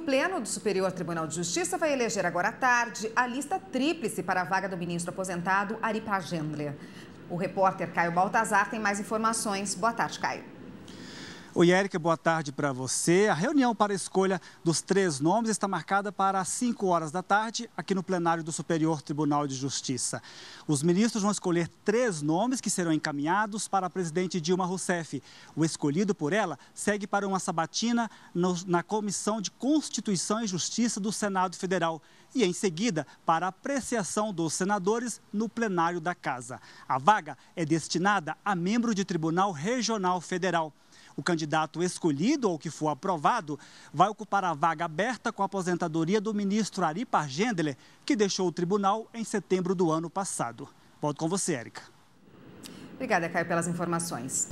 O Pleno do Superior Tribunal de Justiça vai eleger agora à tarde a lista tríplice para a vaga do ministro aposentado Ari Pagendler. O repórter Caio Baltazar tem mais informações. Boa tarde, Caio. Oi, Érica, boa tarde para você. A reunião para a escolha dos três nomes está marcada para as 5 horas da tarde, aqui no plenário do Superior Tribunal de Justiça. Os ministros vão escolher três nomes que serão encaminhados para a presidente Dilma Rousseff. O escolhido por ela segue para uma sabatina no, na Comissão de Constituição e Justiça do Senado Federal e, em seguida, para apreciação dos senadores no plenário da Casa. A vaga é destinada a membro de Tribunal Regional Federal. O candidato escolhido ou que for aprovado vai ocupar a vaga aberta com a aposentadoria do ministro Ari Pargendler, que deixou o tribunal em setembro do ano passado. Volto com você, Érica. Obrigada, Caio, pelas informações.